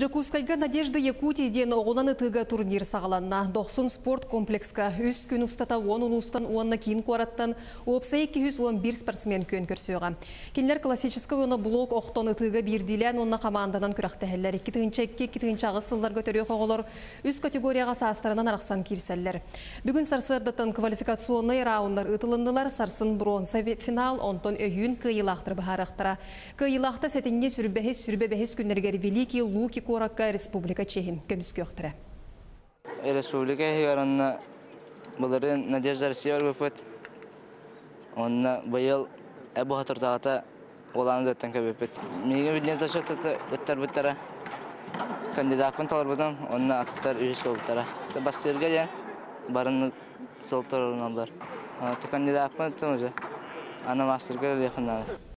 Жакускайга Надежда Якутийден оғыланы тыға турнир сағаланна. 90 спорт комплекска үс күн ұстата 10 ұлыстан уанна кейін қуараттан опсай 211 спортсмен көн көрсөға. Кенлер классический оны блок оқтоны тыға бірдилен онна команданан күрақтәхеллер. 2-2 ағы сыллар көтөрі қоғылыр үс категорияға састарынан арақсан кирселлер. Бүгін сарсырдаттан квалификационный раундар ұтылындылар сарсын бронза финал онтон өйін кыйылақтыр бұхарақтыра. Кыйылақта сәтінде сүрбәхес сүрбәбәхес күннергер великий луки коракка республика чехин көміскөқтірі. Республика хигаранна буларын Надежда Россия выпад. Онна быйыл әбу хатыртагата оланы заттан көбөпөт. Миге биден ташат ыттар буттара. Кандидатпын талар будан, онна аттар үйс болуптара. Бастырга я барын солтор алдар. Та кандидатпын тоже. Ана мастерга якындан.